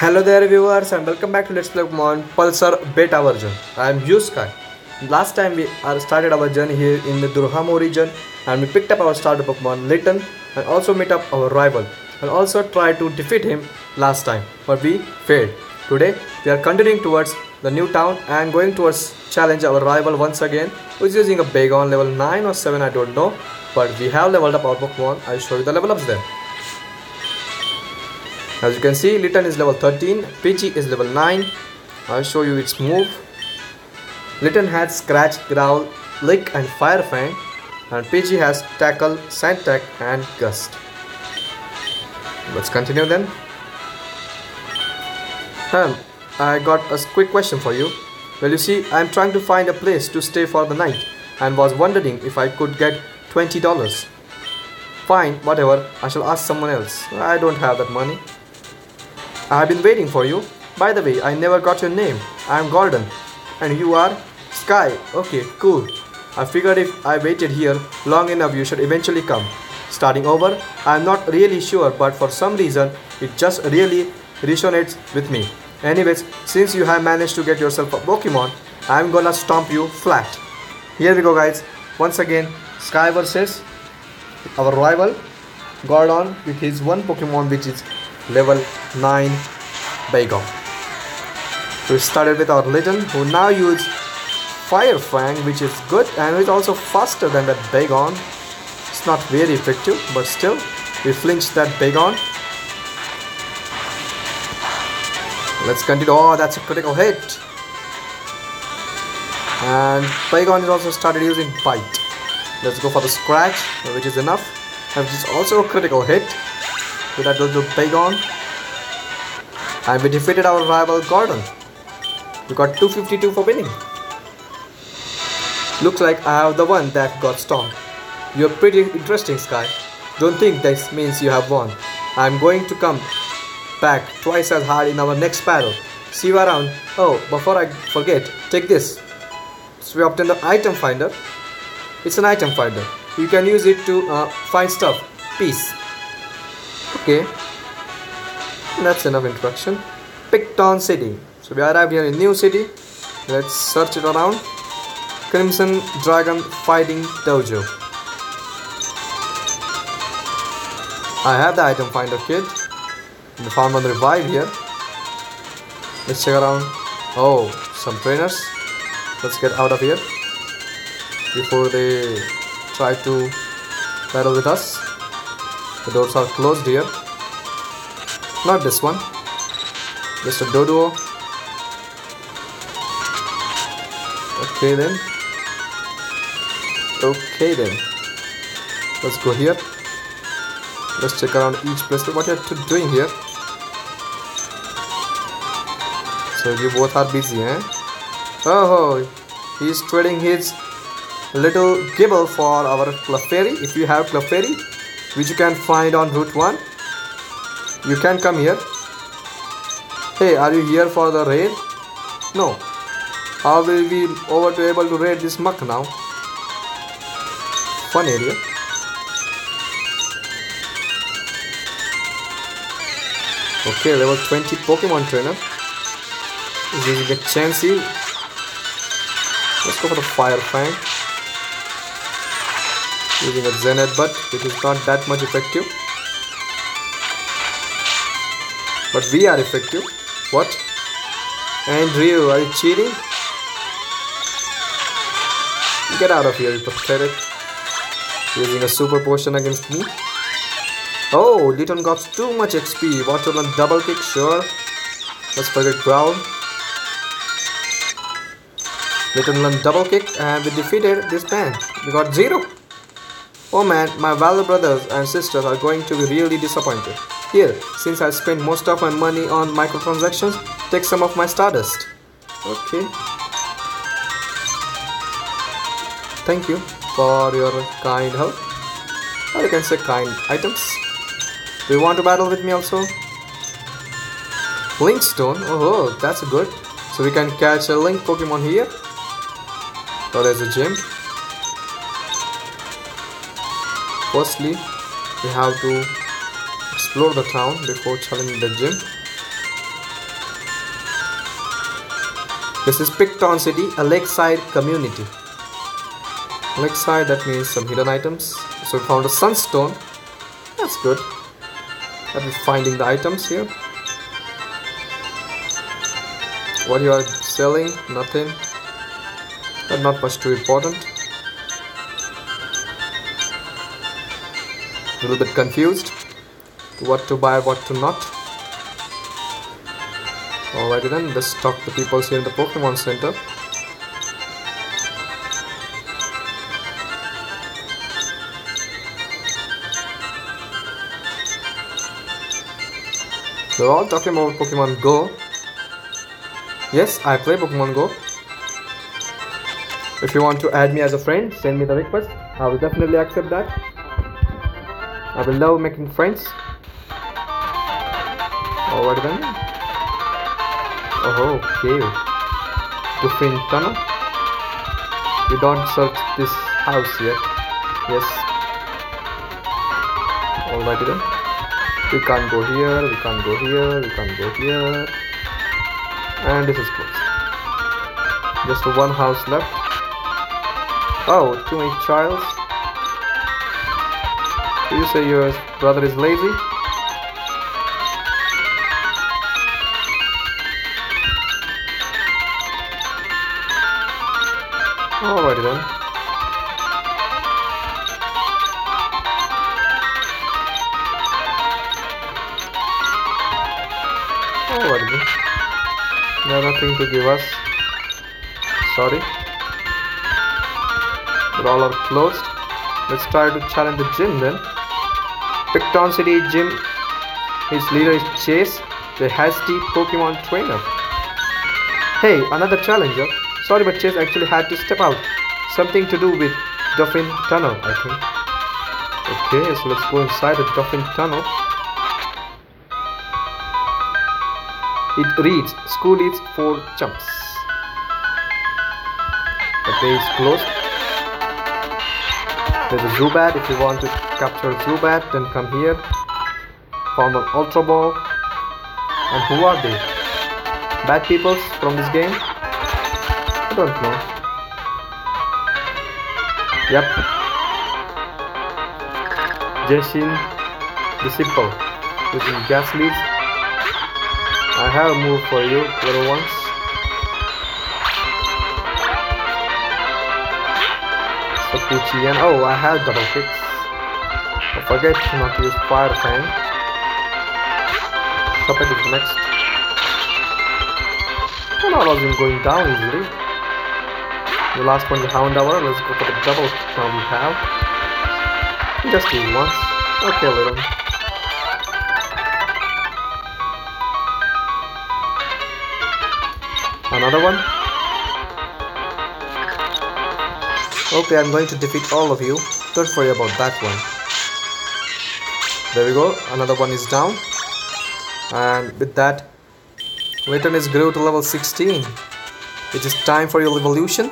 Hello there viewers and welcome back to Let's Play Pokemon Pulsar Beta version. I am Sky. Last time we started our journey here in the Durhamo region and we picked up our starter Pokemon Litten and also met up our rival and also tried to defeat him last time but we failed. Today we are continuing towards the new town and going towards challenge our rival once again who is using a Bagon level 9 or 7 I don't know but we have leveled up our Pokemon. I'll show you the level ups there. As you can see, Litten is level 13, Pidgey is level 9. I'll show you its move. Litten has Scratch, Growl, Lick and Fire Fang and Pidgey has Tackle, Sand Attack and Gust. Let's continue then. Hmm, I got a quick question for you. Well, you see, I'm trying to find a place to stay for the night and was wondering if I could get $20. Fine, whatever, I shall ask someone else. I don't have that money. I have been waiting for you. By the way, I never got your name. I am Gordon. And you are? Sky. Okay, cool. I figured if I waited here long enough, you should eventually come. Starting over, I am not really sure, but for some reason, it just really resonates with me. Anyways, since you have managed to get yourself a Pokemon, I am gonna stomp you flat. Here we go, guys. Once again, Sky versus our rival Gordon with his one Pokemon, which is level 9 Bagon. We started with our legend who now use Fire Fang which is good and it's also faster than that Bagon. It's not very effective but still we flinched that Bagon. Let's continue. Oh that's a critical hit. And Bagon is also started using Bite. Let's go for the scratch which is enough. And which is also a critical hit with that was little Bagon. And we defeated our rival Gordon. We got 252 for winning. Looks like I have the one that got stomped. You're pretty interesting, Sky. Don't think this means you have won. I'm going to come back twice as hard in our next battle. See you around. Oh, before I forget, take this. So we obtained the item finder. It's an item finder. You can use it to uh, find stuff. Peace. Okay. That's enough introduction. Pickton City. So we arrived here in New City. Let's search it around. Crimson Dragon Fighting Dojo. I have the item finder kit. We found one revive here. Let's check around. Oh, some trainers. Let's get out of here before they try to battle with us. The doors are closed here. Not this one. Just a dodo. Okay then. Okay then. Let's go here. Let's check around each place. What are you doing here? So you both are busy, eh? Oh, he's trading his little Gible for our Clefairy. If you have Clefairy, which you can find on Route 1, you can come here. Hey, are you here for the raid? No. How will we over to able to raid this muck now? Fun area. Okay, level 20 Pokemon trainer. Is using a Chansey. Let's go for the Fire Fang. Using a Zen but which is not that much effective. But we are effective. What? And Ryu, are you cheating? Get out of here, you pathetic. Using a super potion against me. Oh, Litten got too much XP. Watermelon double kick, sure. Let's forget Growl. Litten learned double kick and we defeated this man. We got zero. Oh man, my valor brothers and sisters are going to be really disappointed. Here, since I spent most of my money on microtransactions, take some of my stardust. Okay. Thank you for your kind help. Or you can say kind items. Do you want to battle with me also? Link Stone. Oh, that's good. So we can catch a Link Pokemon here. Oh, there's a gym. firstly we have to explore the town before challenging the gym. This is Pickton City a lakeside community. Lakeside that means some hidden items. So we found a sunstone. That's good. I'll be finding the items here. What you are selling? Nothing. But not much too important. A little bit confused. What to buy, what to not. Alrighty then, let's talk to people here in the Pokemon Center. They're all talking about Pokemon Go. Yes, I play Pokemon Go. If you want to add me as a friend, send me the request. I will definitely accept that. I will love making friends. Oh, Alright then. Oh, okay. Different tunnel. We don't search this house yet. Yes. Alrighty then. We can't go here, we can't go here, we can't go here. And this is closed. Just one house left. Oh, too many childs. Do you say your brother is lazy? Alrighty then. Alrighty then. There's nothing to give us. Sorry. But all are closed. Let's try to challenge the gym then. Pickton City Gym. His leader is Chase, the hasty Pokemon trainer. Hey, another challenger. Sorry, but Chase actually had to step out. Something to do with Duffin Tunnel, I think. Okay, so let's go inside the Duffin Tunnel. It reads, school is for chumps. The is closed. There's a Zubat. If you want to capture Zubat, then come here. Found an Ultra Ball. And who are they? Bad peoples from this game? I don't know. Yep. Jessin the Simple using gas leads. I have a move for you, little ones. Sakuchi and oh, I have double kicks. I forget to not use Fire Fang. Suppet is next. And of them going down easily. The last one, the Houndour. Let's go for the double now we have. Just do once. Okay, little. Another one. Okay, I'm going to defeat all of you. Don't worry about that one. There we go. Another one is down. And with that, Litten is grew to level 16. It is time for your evolution.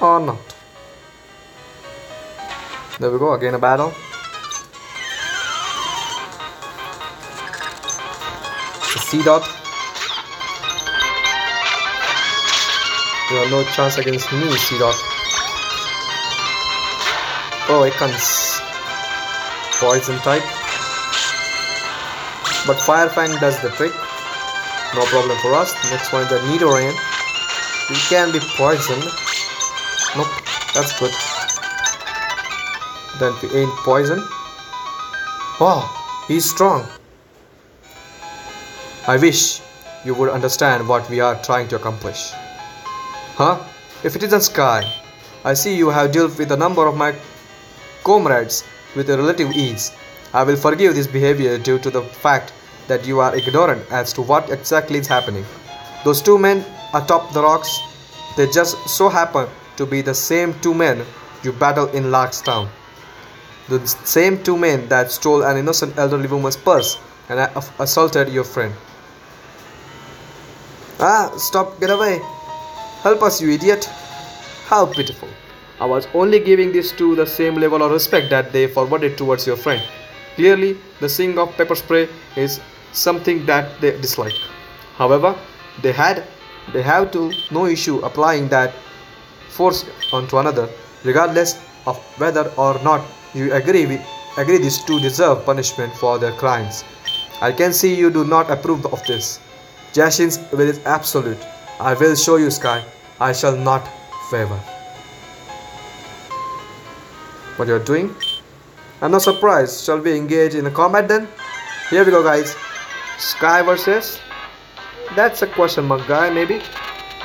Or not. There we go, again a battle. C dot. You have no chance against me, C dot. Oh, Ekans. Poison type. But Fire Fang does the trick. No problem for us. Next one is the Nidoran. We can be poisoned. Nope, that's good. Then we ain't poison. Wow, he's strong. I wish you would understand what we are trying to accomplish. Huh? If it isn't Sky, I see you have dealt with a number of my comrades with a relative ease. I will forgive this behavior due to the fact that you are ignorant as to what exactly is happening. Those two men atop the rocks, they just so happen to be the same two men you battled in Larkstown. The same two men that stole an innocent elderly woman's purse and assaulted your friend. Ah, stop, get away. Help us, you idiot. How pitiful. I was only giving these two the same level of respect that they forwarded towards your friend. Clearly, the seeing of pepper spray is something that they dislike. However, they had they have to no issue applying that force onto another, regardless of whether or not you agree with, agree these two deserve punishment for their crimes. I can see you do not approve of this. Jashin's will is absolute. I will show you, Sky. I shall not favor. What you're doing? I'm not surprised. Shall we engage in a combat then? Here we go, guys. Sky versus. That's a question mark guy, maybe.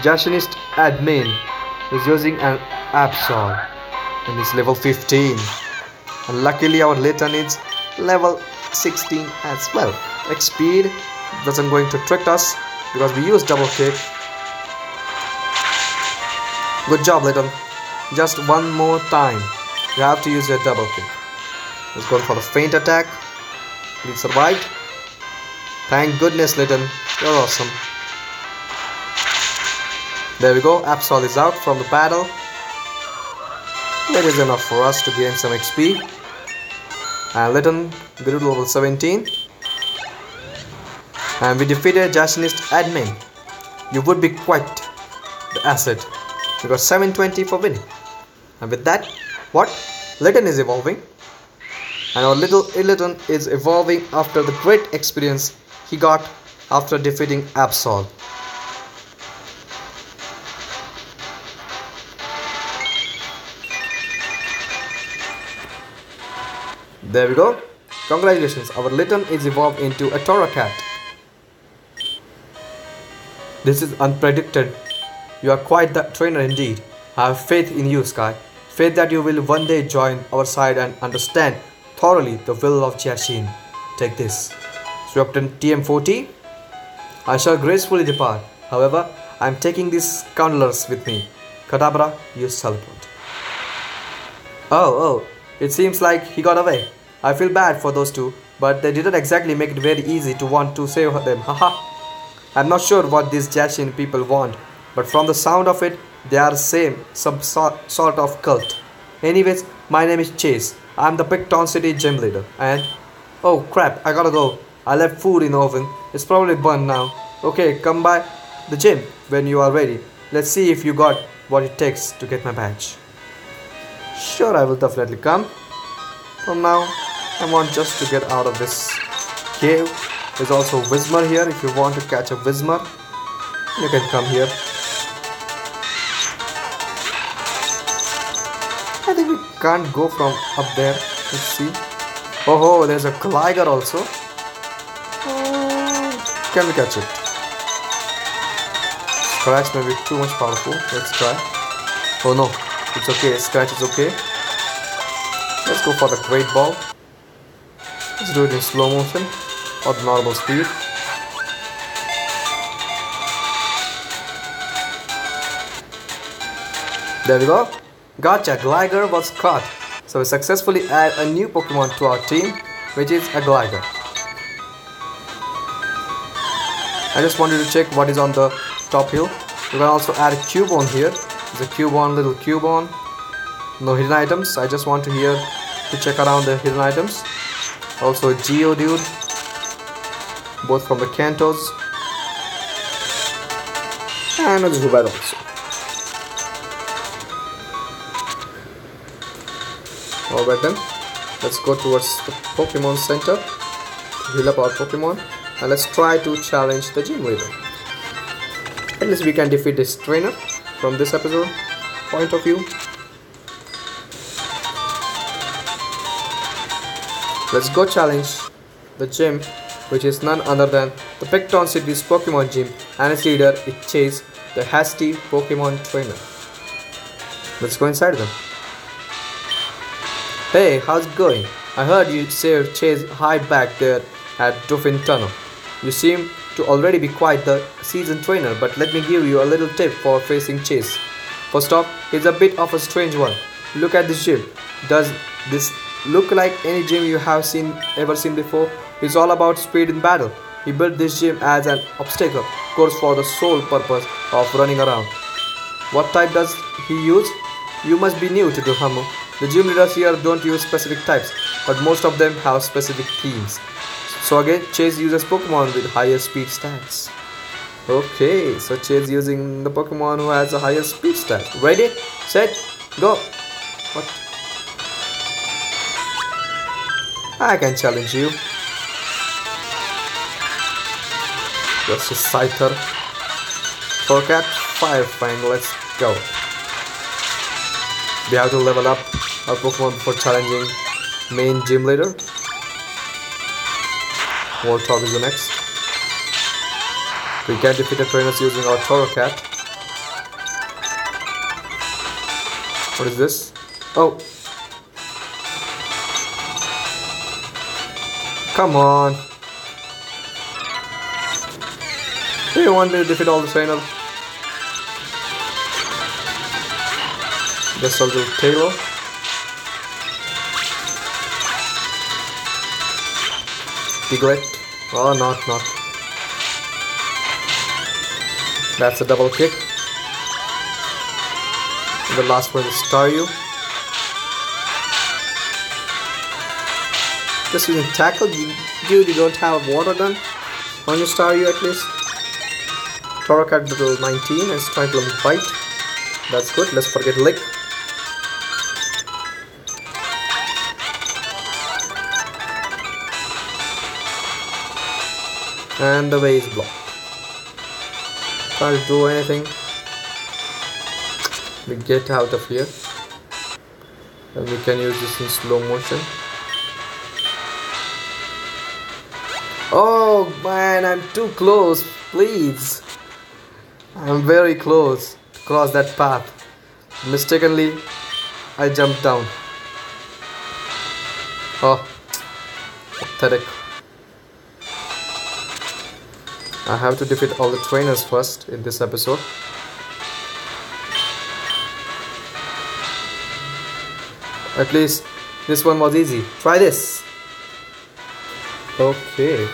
Jashinist admin is using an Absol and it's level 15. And luckily, our Litten is level 16 as well. Like speed doesn't going to trick us because we use double kick. Good job, Litten. Just one more time. You have to use your double kick. Let's go for the feint attack. Please survived. Thank goodness, Litten. You're awesome. There we go. Absol is out from the battle. That is enough for us to gain some XP. And Litten grew to level 17. And we defeated Jashinist admin. You would be quite the asset. We got 720 for winning. And with that, what? Litten is evolving. And our little Litten is evolving after the great experience he got after defeating Absol. There we go. Congratulations, our Litten is evolved into a Torracat. This is unpredicted. You are quite the trainer indeed. I have faith in you, Sky. Faith that you will one day join our side and understand thoroughly the will of Jashin. Take this. Swapton TM40. I shall gracefully depart. However, I am taking these scoundrels with me. Kadabra, use teleport. Oh, oh, it seems like he got away. I feel bad for those two, but they didn't exactly make it very easy to want to save them. Haha. I'm not sure what these Jashin people want, but from the sound of it, they are same, some sort of cult. Anyways, my name is Chase. I'm the Pickton City gym leader, and oh crap, I gotta go. I left food in the oven. It's probably burned now. Okay, come by the gym when you are ready. Let's see if you got what it takes to get my badge. Sure, I will definitely come. From now, I want just to get out of this cave. There's also Whismur here. If you want to catch a Whismur, you can come here. Can't go from up there. Let's see. Oh, oh there's a Gligar also. Can we catch it? Scratch may be too much powerful. Let's try. Oh no, it's okay. Scratch is okay. Let's go for the great ball. Let's do it in slow motion or normal speed. There we go. Gotcha, Gligar was caught. So we successfully add a new Pokemon to our team, which is a Gligar. I just wanted to check what is on the top hill. You can also add a Cubone here. A Cubone, little Cubone. No hidden items. I just want to here to check around the hidden items also Geodude both from the Kantos and a Zubat also alright then let's go towards the Pokemon Center heal up our Pokemon and let's try to challenge the gym leader at least we can defeat this trainer from this episode point of view Let's go challenge the gym which is none other than the Pickton City's Pokemon gym and its leader is Chase, the hasty Pokemon trainer. Let's go inside them. Hey, how's it going? I heard you say Chase hide back there at Duffin Tunnel. You seem to already be quite the seasoned trainer, but let me give you a little tip for facing Chase. First off, he's a bit of a strange one. Look at this gym. Does this look like any gym you have seen ever seen before. It's all about speed in battle. He built this gym as an obstacle course for the sole purpose of running around. What type does he use? You must be new to Duhamu. The gym leaders here don't use specific types, but most of them have specific themes. So again, Chase uses Pokemon with higher speed stats. Okay, so Chase using the Pokemon who has a higher speed stat. Ready, set, go. What? I can challenge you. Just a Scyther. Torracat, Fire Fang, let's go. We have to level up our Pokemon before challenging main gym leader. Voltorb is the next. We can defeat the trainers using our Torracat. What is this? Oh! Come on! Do you want to defeat all the trainers? Just a little Taillow. Piglet. Oh, not, not. That's a double kick. The last one is Staryu. Just using tackle, you, dude, you don't have water gun on your Staryu at least. Torracat level 19 and Strike level Bite. That's good. Let's forget Lick. And the way is blocked can't do anything. We get out of here. And we can use this in slow motion. Oh man I'm too close. Please. I'm very close. To cross that path. Mistakenly I jumped down. Oh. Pathetic I have to defeat all the trainers first in this episode. At least this one was easy. Try this. Okay.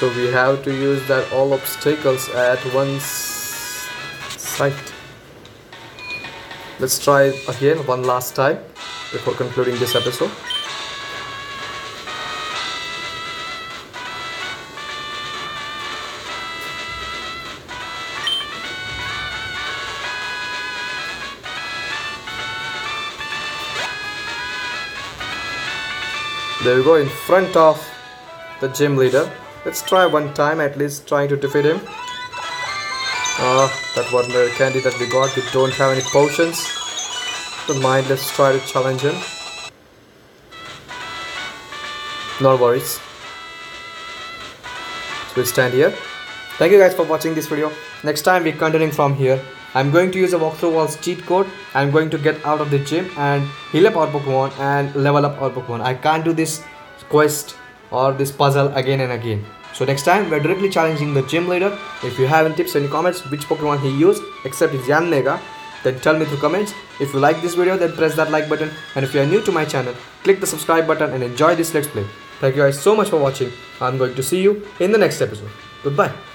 So we have to use that all obstacles at one site. Let's try again one last time before concluding this episode. There we go in front of the gym leader. Let's try one time at least trying to defeat him. Ah, that one candy that we got. We don't have any potions. Don't mind, let's try to challenge him. No worries. So we'll stand here. Thank you guys for watching this video. Next time we're continuing from here. I'm going to use a walkthrough walls cheat code. I'm going to get out of the gym and heal up our Pokemon and level up our Pokemon. I can't do this quest or this puzzle again and again. So next time we're directly challenging the gym leader. If you have any tips any comments which Pokemon he used except his then tell me through comments. If you like this video then press that like button and if you are new to my channel click the subscribe button and enjoy this let's play. Thank you guys so much for watching. I'm going to see you in the next episode. Goodbye.